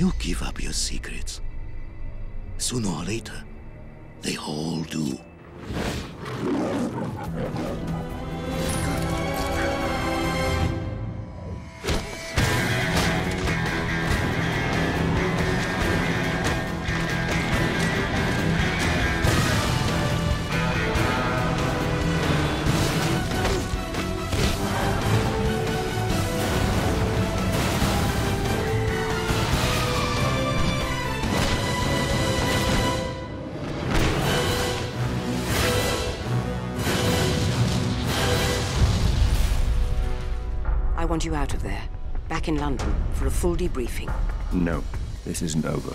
You give up your secrets. Sooner or later, they all do. Want you out of there. Back in London for a full debriefing. No, this isn't over.